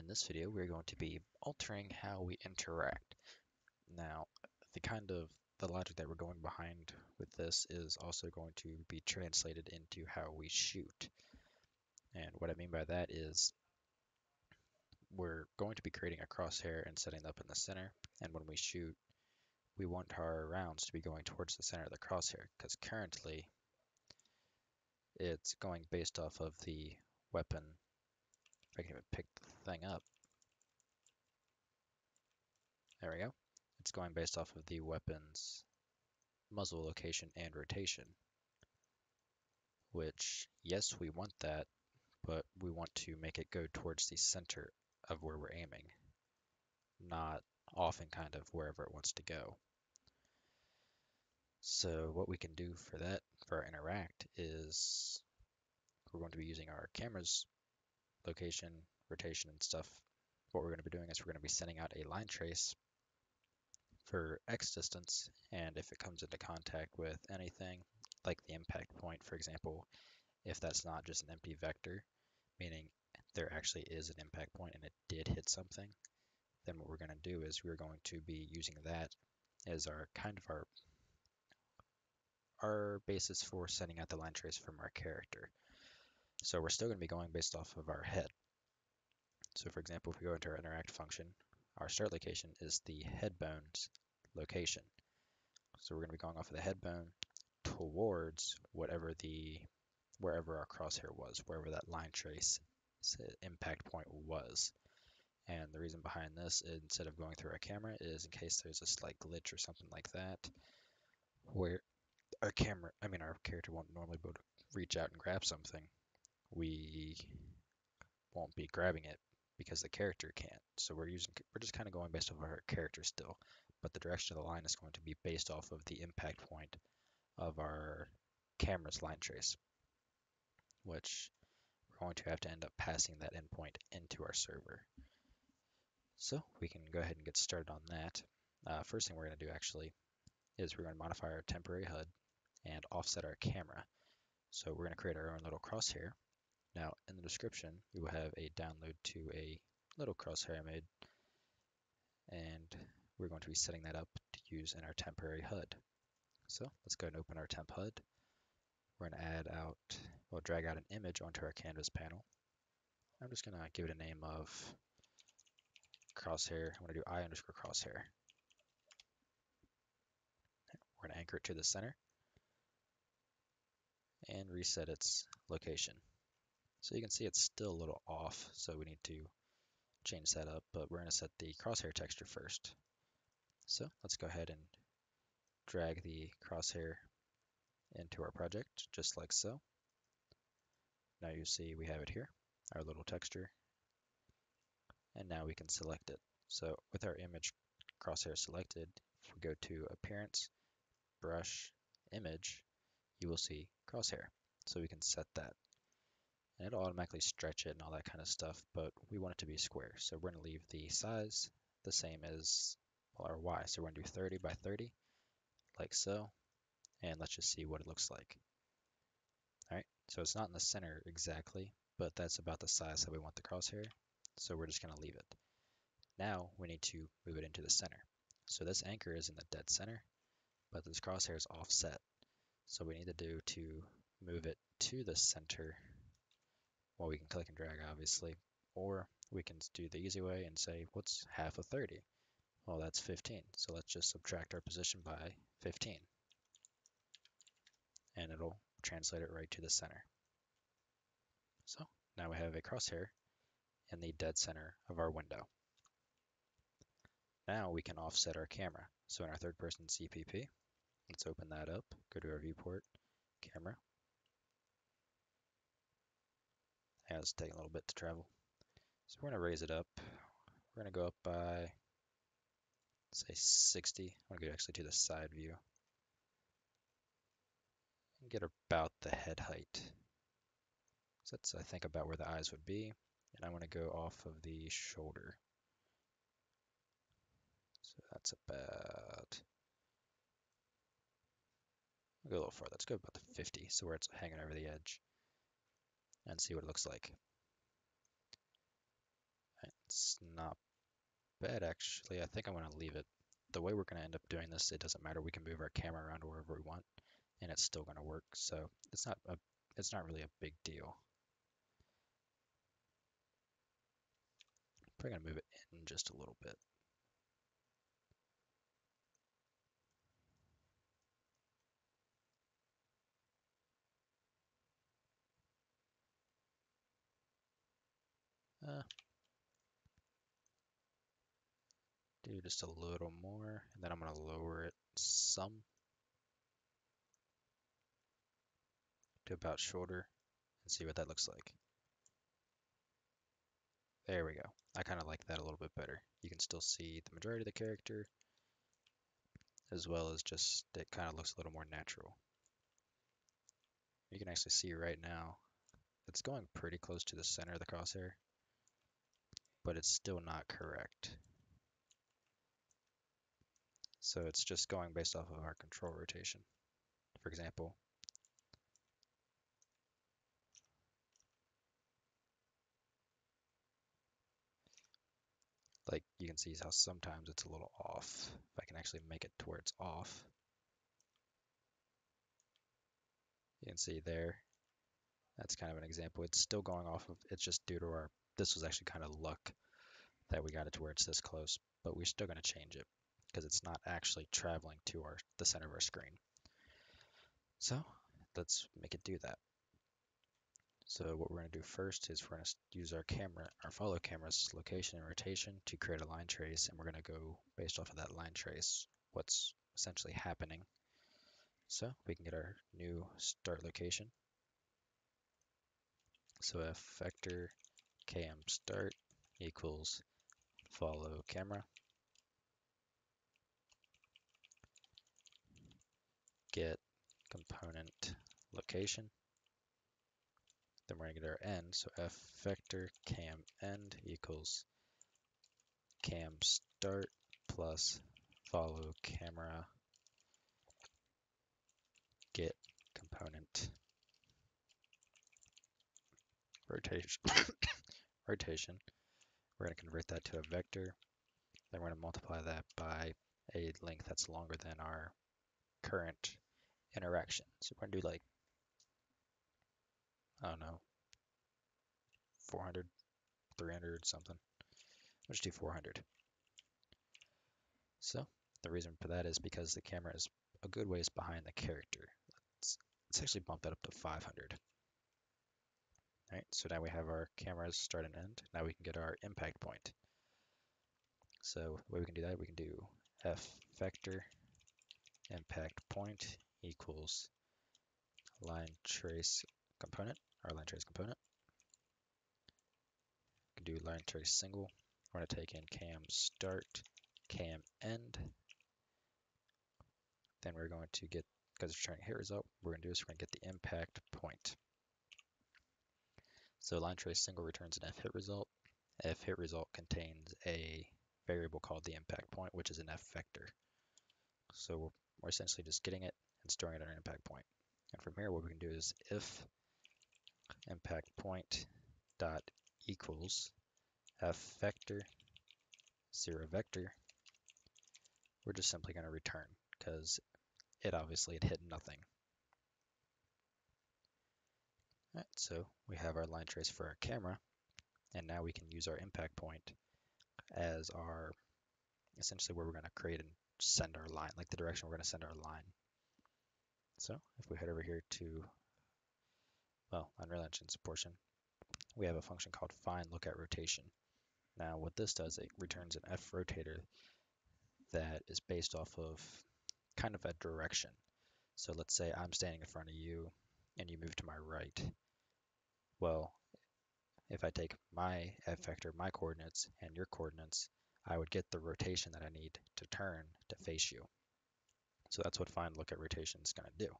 In this video, we're going to be altering how we interact. Now, the kind of the logic that we're going behind with this is also going to be translated into how we shoot. And what I mean by that is we're going to be creating a crosshair and setting up in the center. And when we shoot, we want our rounds to be going towards the center of the crosshair because currently it's going based off of the weapon I can even pick the thing up. There we go. It's going based off of the weapon's muzzle location and rotation. Which, yes, we want that, but we want to make it go towards the center of where we're aiming, not off and kind of wherever it wants to go. So what we can do for that, for our interact, is we're going to be using our camera's location, rotation, and stuff, what we're going to be doing is we're going to be sending out a line trace for x distance, and if it comes into contact with anything, like the impact point, for example, if that's not just an empty vector, meaning there actually is an impact point and it did hit something, then what we're going to do is we're going to be using that as our kind of our our basis for sending out the line trace from our character. So we're still going to be going based off of our head. So for example, if we go into our interact function, our start location is the head bone's location. So we're going to be going off of the head bone towards whatever the wherever our crosshair was, wherever that line trace impact point was. And the reason behind this, instead of going through our camera, is in case there's a slight glitch or something like that, where our camera, I mean our character won't normally be able to reach out and grab something we won't be grabbing it because the character can't. So we're using we're just kind of going based off of our character still, but the direction of the line is going to be based off of the impact point of our camera's line trace, which we're going to have to end up passing that endpoint into our server. So we can go ahead and get started on that. Uh, first thing we're going to do actually is we're going to modify our temporary HUD and offset our camera. So we're going to create our own little crosshair now, in the description, you will have a download to a little crosshair I made, and we're going to be setting that up to use in our temporary HUD. So let's go and open our temp HUD. We're going to add out, we'll drag out an image onto our canvas panel. I'm just going to give it a name of crosshair. I'm going to do i underscore crosshair. We're going to anchor it to the center and reset its location. So you can see it's still a little off, so we need to change that up, but we're going to set the crosshair texture first. So let's go ahead and drag the crosshair into our project, just like so. Now you see we have it here, our little texture, and now we can select it. So with our image crosshair selected, if we go to Appearance, Brush, Image, you will see crosshair. So we can set that and it'll automatically stretch it and all that kind of stuff, but we want it to be square. So we're going to leave the size the same as our Y. So we're going to do 30 by 30, like so, and let's just see what it looks like. All right, so it's not in the center exactly, but that's about the size that we want the crosshair, so we're just going to leave it. Now we need to move it into the center. So this anchor is in the dead center, but this crosshair is offset. So we need to do to move it to the center well, we can click and drag, obviously, or we can do the easy way and say, what's half of 30? Well, that's 15, so let's just subtract our position by 15. And it'll translate it right to the center. So now we have a crosshair in the dead center of our window. Now we can offset our camera. So in our third person CPP, let's open that up, go to our viewport, camera, Yeah, it's taking a little bit to travel. So we're going to raise it up. We're going to go up by, say, 60. I'm going to go actually to the side view. And get about the head height. So that's, I think, about where the eyes would be. And I want to go off of the shoulder. So that's about, I'll go a little farther. Let's go about the 50, so where it's hanging over the edge and see what it looks like. It's not bad actually. I think I'm gonna leave it. The way we're gonna end up doing this, it doesn't matter. We can move our camera around wherever we want and it's still gonna work. So it's not a it's not really a big deal. Probably gonna move it in just a little bit. Uh, do just a little more, and then I'm going to lower it some to about shoulder and see what that looks like. There we go. I kind of like that a little bit better. You can still see the majority of the character, as well as just it kind of looks a little more natural. You can actually see right now, it's going pretty close to the center of the crosshair, but it's still not correct. So it's just going based off of our control rotation. For example, like you can see how sometimes it's a little off. If I can actually make it to where it's off. You can see there, that's kind of an example. It's still going off of, it's just due to our, this was actually kind of luck that we got it to where it's this close, but we're still going to change it because it's not actually traveling to our the center of our screen. So let's make it do that. So what we're going to do first is we're going to use our camera, our follow camera's location and rotation to create a line trace, and we're going to go based off of that line trace, what's essentially happening. So we can get our new start location. So f vector cam start equals follow camera get component location. Then we're going to get our end. So f vector cam end equals cam start plus follow camera get component rotation. rotation. We're going to convert that to a vector. Then we're going to multiply that by a length that's longer than our current interaction. So we're gonna do like, I don't know, 400, 300, something. Let's just do 400. So the reason for that is because the camera is a good ways behind the character. Let's, let's actually bump that up to 500. All right, so now we have our cameras start and end. Now we can get our impact point. So the way we can do that, we can do f vector impact point equals line trace component, our line trace component. We can do line trace single. We're going to take in cam start, cam end. Then we're going to get, because we're trying to hit result, we're going to do is we're going to get the impact point. So line trace single returns an f hit result. F hit result contains a variable called the impact point, which is an f vector. So we're essentially just getting it and storing it at an impact point. And from here, what we can do is if impact point dot equals f vector zero vector, we're just simply going to return because it obviously had hit nothing. Right, so we have our line trace for our camera, and now we can use our impact point as our essentially where we're going to create and send our line, like the direction we're going to send our line. So if we head over here to, well, Unreal Engine's portion, we have a function called find look at rotation. Now what this does, it returns an f rotator that is based off of kind of a direction. So let's say I'm standing in front of you and you move to my right. Well, if I take my f vector, my coordinates, and your coordinates, I would get the rotation that I need to turn to face you. So that's what find look at rotation is going to do.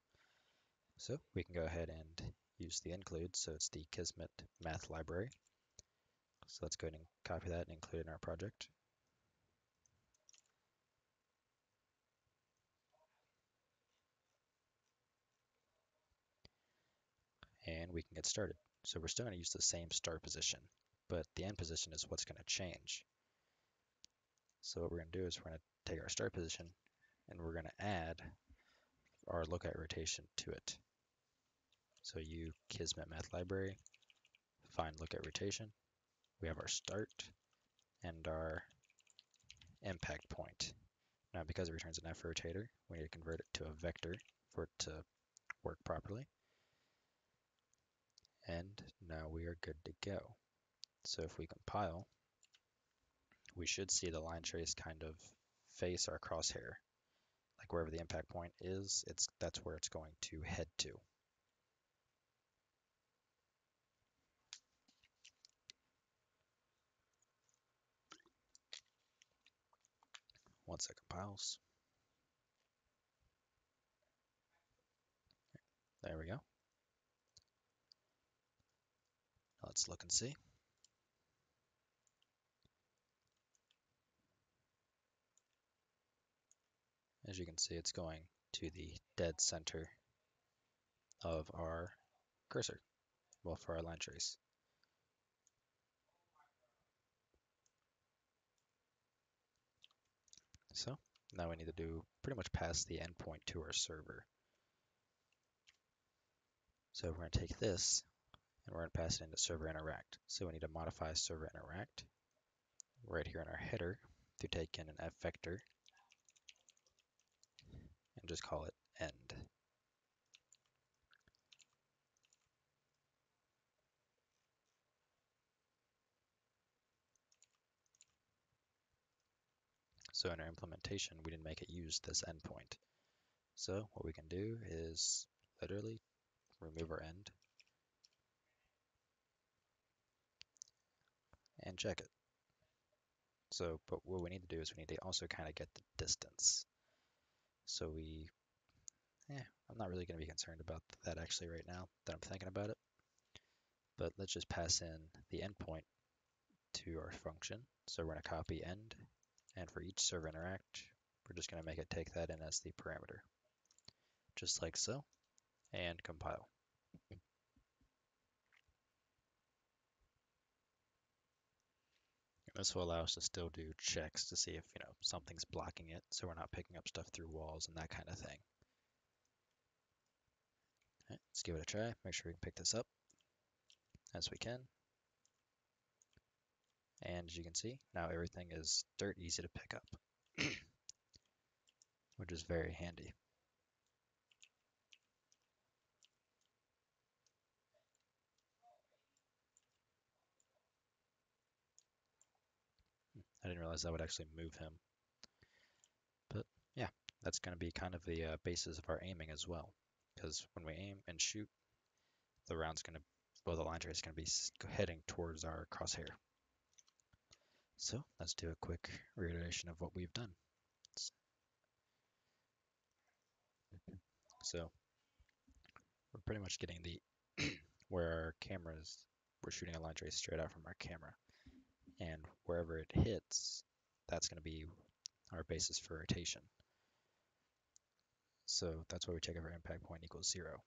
So we can go ahead and use the include. So it's the Kismet math library. So let's go ahead and copy that and include it in our project. And we can get started. So we're still going to use the same start position. but the end position is what's going to change. So what we're going to do is we're going to take our start position and we're going to add our look at rotation to it. So you Kismet Math Library, find look at rotation. We have our start and our impact point. Now because it returns an F rotator, we need to convert it to a vector for it to work properly. And now we are good to go. So if we compile, we should see the line trace kind of face our crosshair. Like wherever the impact point is, it's that's where it's going to head to. Once it compiles. There we go. Let's look and see. As you can see, it's going to the dead center of our cursor, well, for our line trace. So now we need to do pretty much pass the endpoint to our server. So we're going to take this and we're going to pass it into server interact. So we need to modify server interact right here in our header to take in an f vector just call it end. So in our implementation, we didn't make it use this endpoint. So what we can do is literally remove our end and check it. So, but what we need to do is we need to also kind of get the distance. So we, yeah, I'm not really going to be concerned about that actually right now that I'm thinking about it. But let's just pass in the endpoint to our function. So we're going to copy end and for each server interact, we're just going to make it take that in as the parameter, just like so, and compile. This will allow us to still do checks to see if you know something's blocking it, so we're not picking up stuff through walls and that kind of thing. Okay, let's give it a try. Make sure we can pick this up as we can. And as you can see, now everything is dirt easy to pick up, which is very handy. I didn't realize that would actually move him. But yeah, that's going to be kind of the uh, basis of our aiming as well. Because when we aim and shoot, the round's going to, well, the line trace is going to be heading towards our crosshair. So let's do a quick reiteration of what we've done. So we're pretty much getting the where our cameras, we're shooting a line trace straight out from our camera. And wherever it hits, that's going to be our basis for rotation. So that's why we check if our impact point equals zero.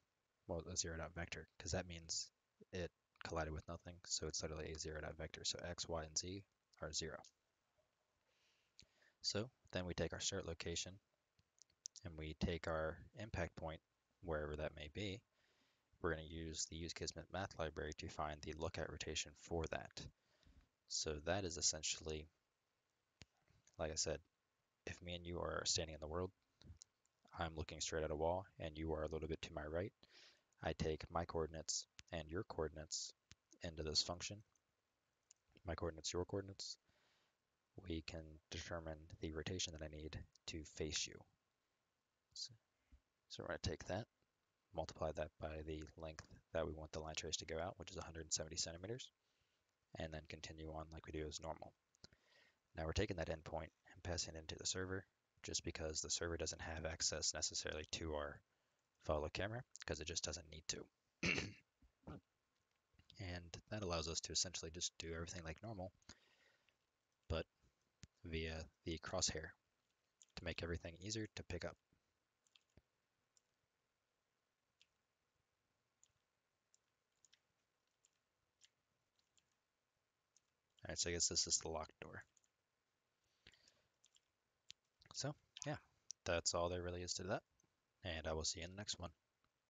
Well, a zero dot vector, because that means it collided with nothing. So it's literally a zero dot vector. So x, y, and z are 0. So then we take our start location and we take our impact point, wherever that may be. We're going to use the use Kismet math library to find the look at rotation for that. So that is essentially, like I said, if me and you are standing in the world, I'm looking straight at a wall and you are a little bit to my right, I take my coordinates and your coordinates into this function. My coordinates, your coordinates, we can determine the rotation that I need to face you. So, so we're going to take that, multiply that by the length that we want the line trace to go out, which is 170 centimeters, and then continue on like we do as normal. Now we're taking that endpoint and passing it into the server just because the server doesn't have access necessarily to our follow camera because it just doesn't need to. and that allows us to essentially just do everything like normal, but via the crosshair to make everything easier to pick up. So I guess this is the locked door. So, yeah, that's all there really is to that. And I will see you in the next one.